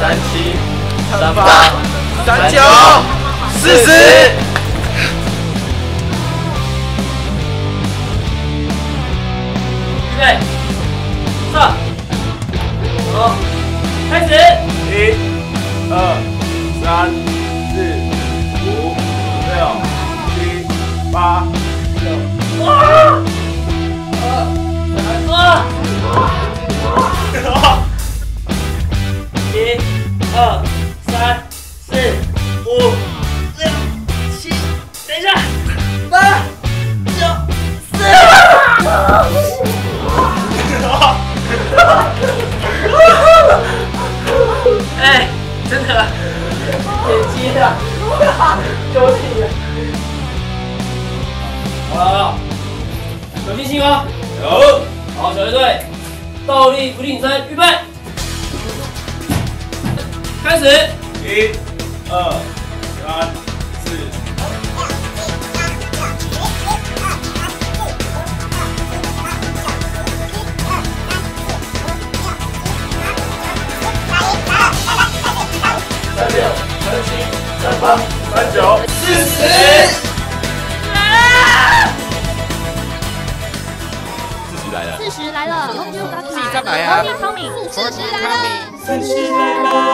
三七、三八、三九、四十。预备，开始。一、二、三、四、五、六、七、八、九。哇！二、一、二、三、四、真的，点击的，救命啊！好了，好了，有信心吗？有。好，小乐队，倒立俯卧撑，预备，开始。一、二、三、四。八、三九、四十。四十来了。四十来了，自己干嘛啊聪明聪明，四十来了。四十来了。